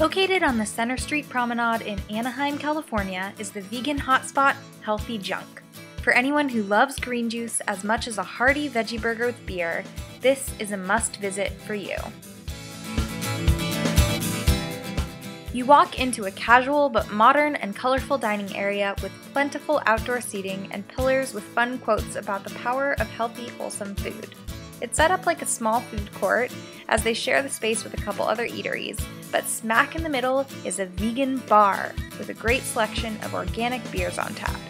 Located on the Center Street Promenade in Anaheim, California, is the vegan hotspot Healthy Junk. For anyone who loves green juice as much as a hearty veggie burger with beer, this is a must visit for you. You walk into a casual but modern and colorful dining area with plentiful outdoor seating and pillars with fun quotes about the power of healthy, wholesome food. It's set up like a small food court as they share the space with a couple other eateries, but smack in the middle is a vegan bar with a great selection of organic beers on tap.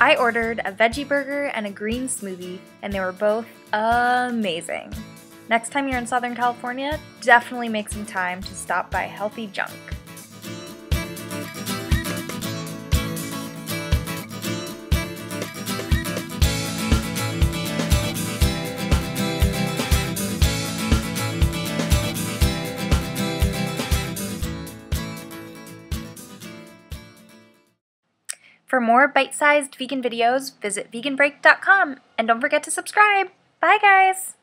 I ordered a veggie burger and a green smoothie, and they were both amazing. Next time you're in Southern California, definitely make some time to stop by Healthy Junk. For more bite sized vegan videos, visit veganbreak.com and don't forget to subscribe. Bye, guys!